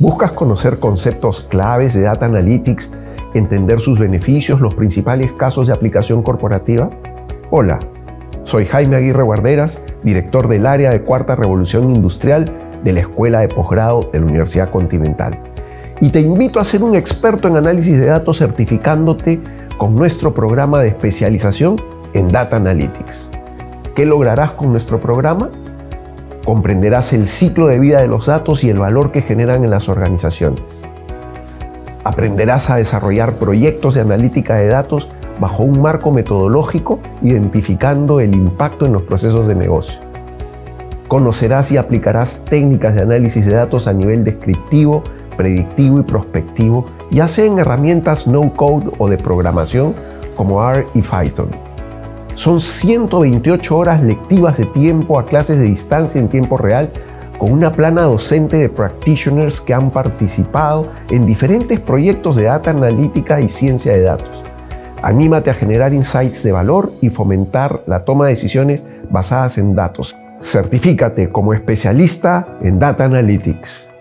¿Buscas conocer conceptos claves de Data Analytics, entender sus beneficios, los principales casos de aplicación corporativa? Hola, soy Jaime Aguirre Guarderas, director del área de Cuarta Revolución Industrial de la Escuela de Posgrado de la Universidad Continental. Y te invito a ser un experto en análisis de datos certificándote con nuestro programa de especialización en Data Analytics. ¿Qué lograrás con nuestro programa? Comprenderás el ciclo de vida de los datos y el valor que generan en las organizaciones. Aprenderás a desarrollar proyectos de analítica de datos bajo un marco metodológico identificando el impacto en los procesos de negocio. Conocerás y aplicarás técnicas de análisis de datos a nivel descriptivo, predictivo y prospectivo, ya sea en herramientas no-code o de programación como R y Python. Son 128 horas lectivas de tiempo a clases de distancia en tiempo real con una plana docente de practitioners que han participado en diferentes proyectos de data analítica y ciencia de datos. Anímate a generar insights de valor y fomentar la toma de decisiones basadas en datos. Certifícate como especialista en Data Analytics.